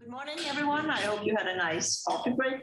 Good morning, everyone. I hope you had a nice coffee break.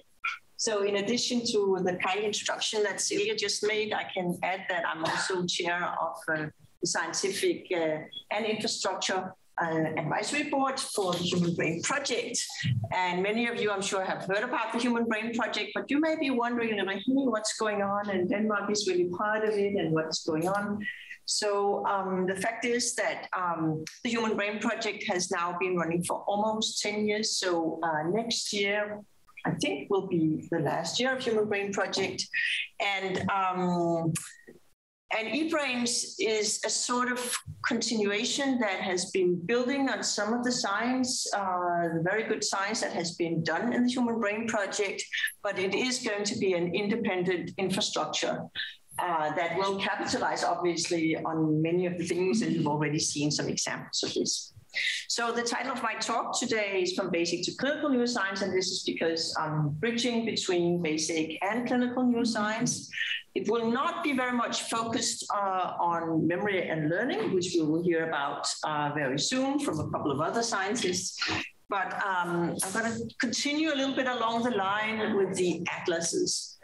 So in addition to the kind introduction that Celia just made, I can add that I'm also chair of uh, the Scientific uh, and Infrastructure uh, Advisory Board for the Human Brain Project. And many of you, I'm sure, have heard about the Human Brain Project, but you may be wondering, hey, what's going on? And Denmark is really part of it and what's going on. So um, the fact is that um, the Human Brain Project has now been running for almost 10 years. So uh, next year, I think will be the last year of Human Brain Project. And um, and eBrains is a sort of continuation that has been building on some of the science, uh, the very good science that has been done in the Human Brain Project, but it is going to be an independent infrastructure uh, that will capitalize, obviously, on many of the things, and you've already seen some examples of this. So the title of my talk today is From Basic to Clinical Neuroscience, and this is because I'm bridging between basic and clinical neuroscience. It will not be very much focused uh, on memory and learning, which we will hear about uh, very soon from a couple of other scientists. But um, I'm going to continue a little bit along the line with the atlases.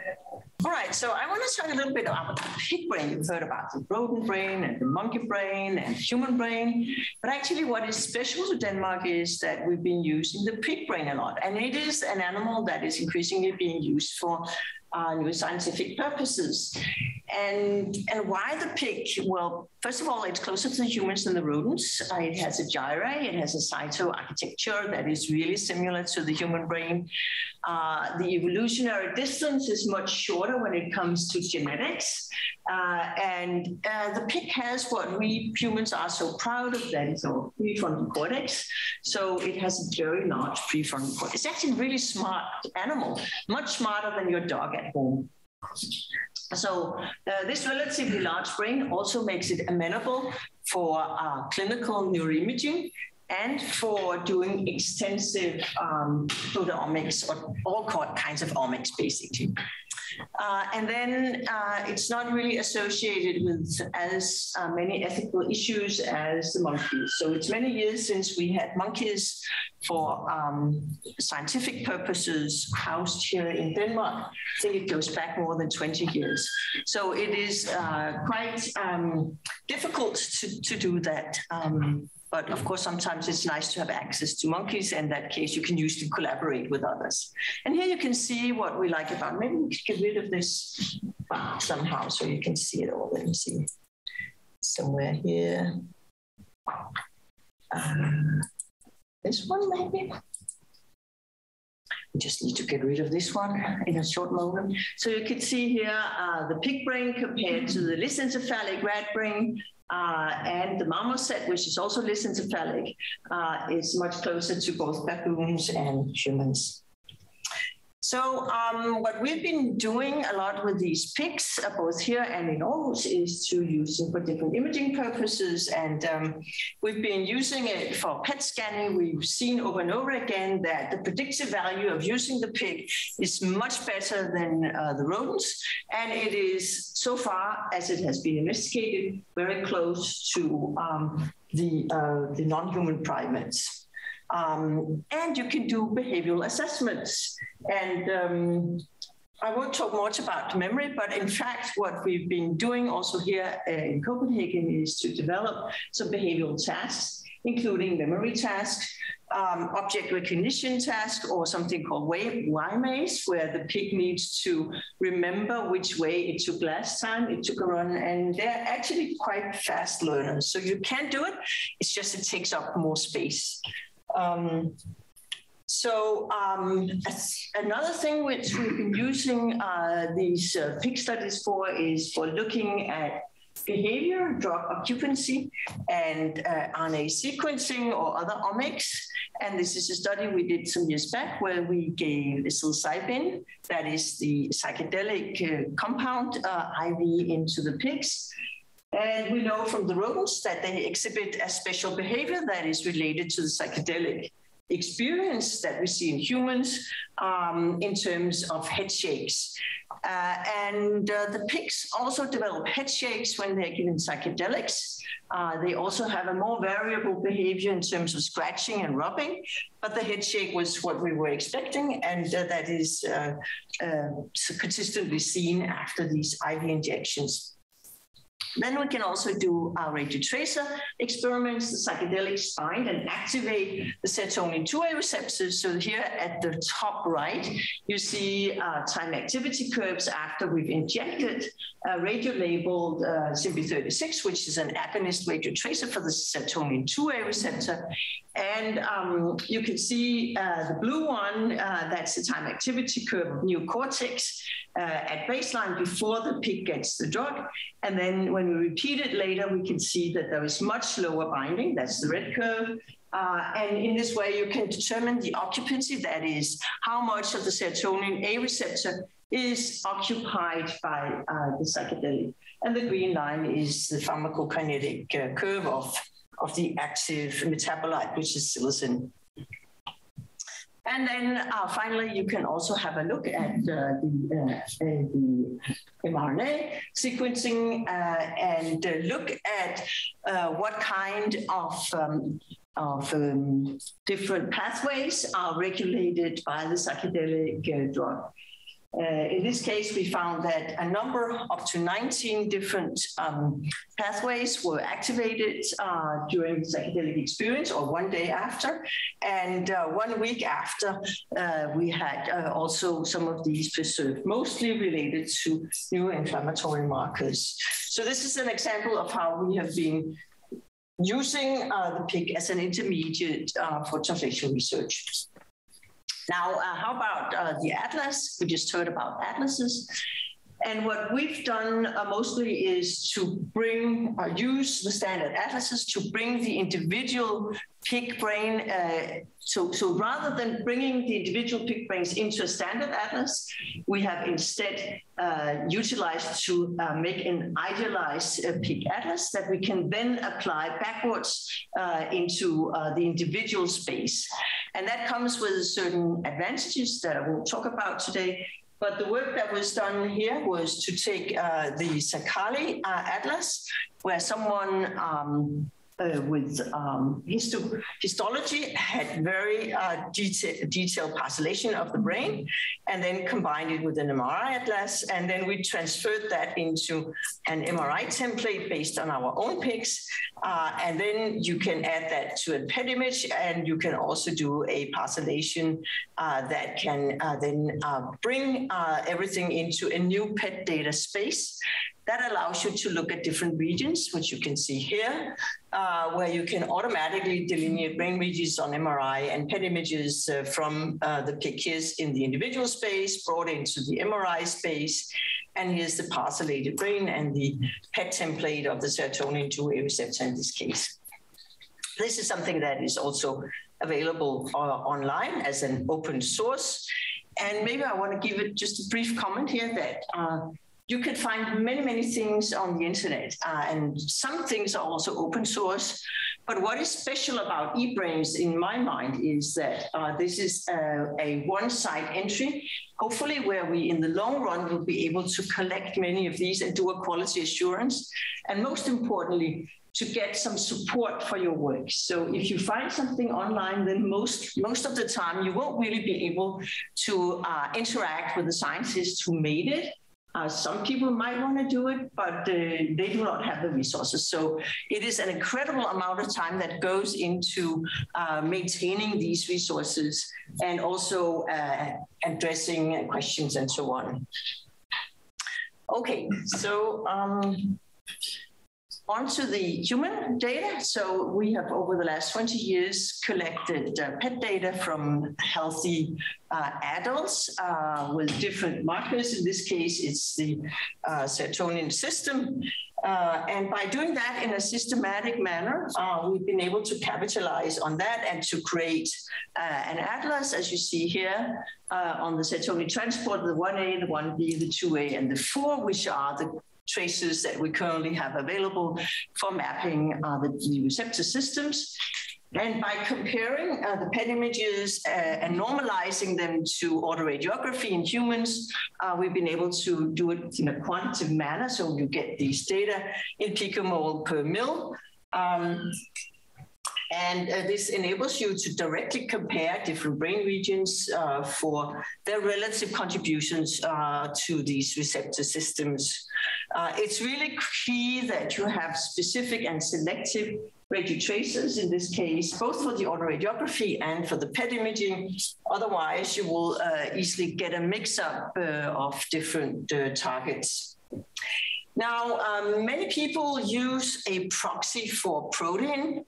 All right, so I want to talk a little bit about the pig brain. You've heard about the rodent brain and the monkey brain and human brain. But actually, what is special to Denmark is that we've been using the pig brain a lot. And it is an animal that is increasingly being used for uh, new scientific purposes. And, and why the pig? Well, first of all, it's closer to the humans than the rodents. Uh, it has a gyre, it has a cytoarchitecture that is really similar to the human brain. Uh, the evolutionary distance is much shorter when it comes to genetics. Uh, and uh, the pig has what we humans are so proud of that is our prefrontal cortex. So it has a very large prefrontal cortex. It's actually a really smart animal, much smarter than your dog at home. So uh, this relatively large brain also makes it amenable for uh, clinical neuroimaging and for doing extensive um, proteomics or all kinds of omics, basically. Uh, and then uh, it's not really associated with as uh, many ethical issues as the monkeys. So it's many years since we had monkeys for um, scientific purposes housed here in Denmark. I think it goes back more than 20 years. So it is uh, quite um, difficult to, to do that. Um, but of course, sometimes it's nice to have access to monkeys. In that case, you can use to collaborate with others. And here you can see what we like about. Maybe we could get rid of this somehow so you can see it all. Let me see. Somewhere here. Uh, this one, maybe. We just need to get rid of this one in a short moment. So you can see here uh, the pig brain compared to the lissencephalic rat brain. Uh, and the marmoset, which is also lissencephalic, uh, is much closer to both baboons and humans. So um, what we've been doing a lot with these pigs, uh, both here and in Aarhus, is to use them for different imaging purposes. And um, we've been using it for PET scanning. We've seen over and over again that the predictive value of using the pig is much better than uh, the rodents. And it is, so far as it has been investigated, very close to um, the, uh, the non-human primates. Um, and you can do behavioral assessments. And um, I won't talk much about memory, but in fact, what we've been doing also here uh, in Copenhagen is to develop some behavioral tasks, including memory tasks, um, object recognition tasks, or something called Y-maze, where the pig needs to remember which way it took last time it took a run. And they're actually quite fast learners. So you can do it. It's just it takes up more space. Um, so um, another thing which we've been using uh, these uh, pig studies for is for looking at behavior, drug occupancy, and uh, RNA sequencing or other omics. And this is a study we did some years back where we gave psilocybin, that is the psychedelic uh, compound uh, IV into the pigs. And we know from the rodents that they exhibit a special behavior that is related to the psychedelic. experience that we see in humans um, in terms of head shakes. Uh, and uh, the pigs also develop head shakes when they're given psychedelics. Uh, they also have a more variable behavior in terms of scratching and rubbing, but the head shake was what we were expecting, and uh, that is uh, uh, consistently seen after these IV injections. Then we can also do our radiotracer experiments. The psychedelics bind and activate the serotonin 2A receptors. So here at the top right, you see uh, time activity curves after we've injected a radio-labeled uh, Cimbi-36, which is an agonist radiotracer for the serotonin 2A receptor. And um, you can see uh, the blue one, uh, that's the time activity curve of neocortex uh, at baseline before the pig gets the drug. And then when we repeat it later, we can see that there is much lower binding. That's the red curve. Uh, and in this way, you can determine the occupancy, that is, how much of the serotonin A receptor is occupied by uh, the psychedelic. And the green line is the pharmacokinetic uh, curve of of the active metabolite, which is psilocin. And then uh, finally, you can also have a look at uh, the, uh, the mRNA sequencing uh, and uh, look at uh, what kind of um, of um, different pathways are regulated by the psychedelic drug. Uh, in this case, we found that a number, up to 19 different um, pathways were activated uh, during the psychedelic experience or one day after. And uh, one week after, uh, we had uh, also some of these preserved, mostly related to neuroinflammatory markers. So this is an example of how we have been using the pig as an intermediate for translational research. Now, uh, how about uh, the atlas? We just heard about atlases. And what we've done uh, mostly is to bring, uh, use the standard atlases to bring the individual pig brain. Uh, so, so rather than bringing the individual pig brains into a standard atlas, we have instead uh, utilized to uh, make an idealized uh, pig atlas that we can then apply backwards into the individual space. And that comes with certain advantages that I will talk about today. But the work that was done here was to take uh, the Saikali uh, Atlas, where someone um, uh, with um, histo- histology had very uh, deta- detailed parcellation of the brain and then combined it with an MRI atlas. And then we transferred that into an MRI template based on our own pigs. Uh, and then you can add that to a PET image and you can also do a parcellation uh, that can uh, then uh, bring everything into a new PET data space that allows you to look at different regions, which you can see here, uh, where you can automatically delineate brain regions on MRI and PET images uh, from uh, the pictures in the individual space brought into the MRI space. And here's the parcellated brain and the PET template of the serotonin 2A receptor in this case. This is something that is also available uh, online as an open source. And maybe I want to give it just a brief comment here that uh, you can find many, many things on the internet, uh, and some things are also open source. But what is special about eBrains, in my mind, is that uh, this is a, a one site entry, hopefully, where we in the long run will be able to collect many of these and do a quality assurance. And most importantly, to get some support for your work. So if you find something online, then most most of the time you won't really be able to uh, interact with the scientists who made it uh, some people might want to do it, but uh, they do not have the resources. So it is an incredible amount of time that goes into uh, maintaining these resources and also uh, addressing questions and so on. Okay, so um, onto the human data. So we have over the last 20 years collected uh, PET data from healthy uh, adults uh, with different markers. In this case, it's the uh, serotonin system. Uh, and by doing that in a systematic manner, uh, we've been able to capitalize on that and to create an atlas, as you see here, on the serotonin transport, the 1A, the 1B, the 2A, and the 4, which are the traces that we currently have available for mapping uh, the, receptor systems. And by comparing uh, the PET images uh, and normalizing them to autoradiography in humans, uh, we've been able to do it in a quantitative manner. So you get these data in picomole per mil. Um, and uh, this enables you to directly compare different brain regions uh, for their relative contributions uh, to these receptor systems. Uh, it's really key that you have specific and selective radiotracers in this case, both for the autoradiography and for the PET imaging. Otherwise, you will uh, easily get a mix up uh, of different targets. Now, um, many people use a proxy for protein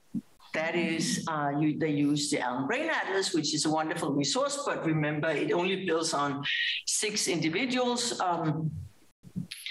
that is, uh, you, they use the Allen Brain Atlas, which is a wonderful resource, but remember, it only builds on six individuals. Um,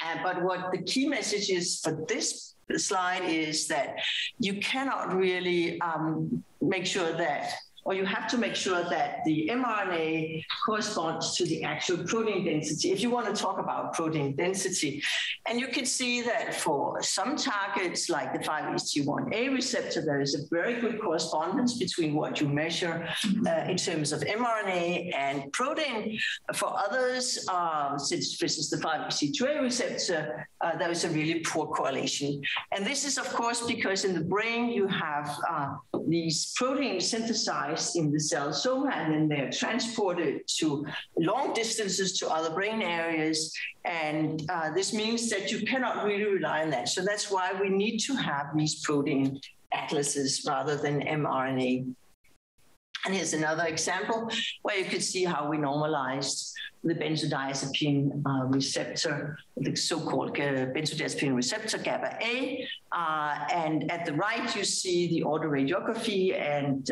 uh, but what the key message is for this slide is that you cannot really um, make sure that or you have to make sure that the mRNA corresponds to the actual protein density if you want to talk about protein density. And you can see that for some targets like the 5-HT1A receptor, there is a very good correspondence between what you measure uh, in terms of mRNA and protein. For others, uh, since this is the 5-HT2A receptor, uh, there is a really poor correlation. And this is, of course, because in the brain you have uh, these proteins synthesized in the cell soma and then they're transported to long distances to other brain areas. And uh, this means that you cannot really rely on that. So that's why we need to have these protein atlases rather than mRNA. And here's another example where you could see how we normalized the benzodiazepine uh, receptor, the so-called uh, benzodiazepine receptor GABA A. Uh, and at the right, you see the autoradiography and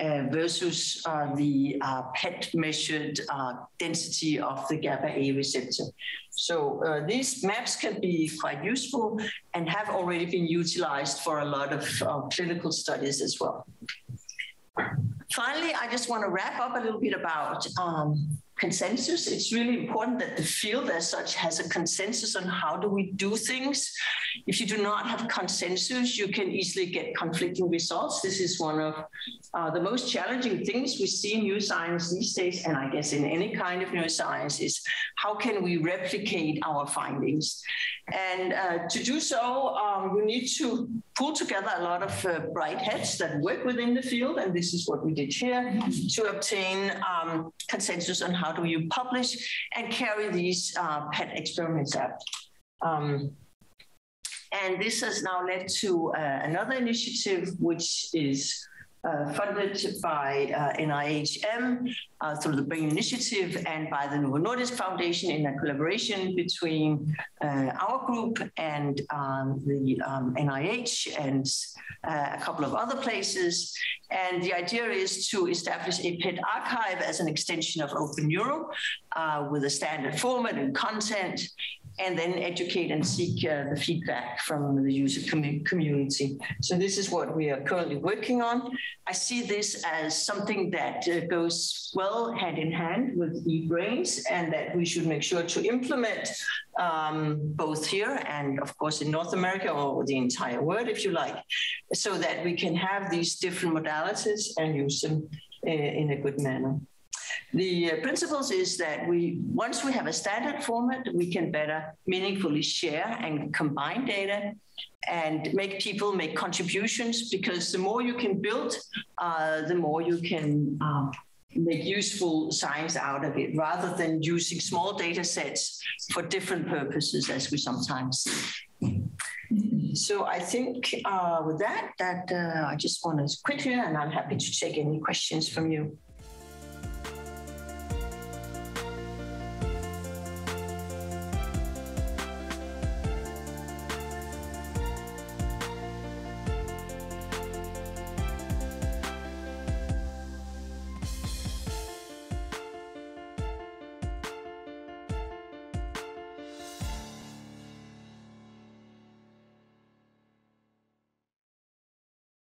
uh, uh, versus uh, the uh, PET measured uh, density of the GABA A receptor. So uh, these maps can be quite useful and have already been utilized for a lot of clinical studies as well. Finally, I just want to wrap up a little bit about um, consensus. It's really important that the field as such has a consensus on how do we do things. If you do not have consensus, you can easily get conflicting results. This is one of uh, the most challenging things we see in neuroscience these days, and I guess in any kind of neuroscience, is how can we replicate our findings? And uh, to do so, um, we need to pull together a lot of uh, bright heads that work within the field, and this is what we did here to obtain um, consensus on how do you publish and carry these uh, PET experiments out. Um, and this has now led to uh, another initiative, which is uh, funded by uh, NIMH uh, through the Brain Initiative and by the Novo Nordisk Foundation in a collaboration between uh, our group and um, the um, NIH and uh, a couple of other places. And the idea is to establish a PET archive as an extension of OpenNeuro uh, with a standard format and content and then educate and seek uh, the feedback from the user com community. So this is what we are currently working on. I see this as something that uh, goes well hand in hand with eBrains and that we should make sure to implement um, both here and of course in North America or the entire world, if you like, so that we can have these different modalities and use them uh, in a good manner. The uh, principles is that we once we have a standard format, we can better meaningfully share and combine data and make people make contributions because the more you can build, uh, the more you can uh, make useful science out of it rather than using small data sets for different purposes as we sometimes see. So I think uh, with that, that uh, I just want to quit here and I'm happy to take any questions from you.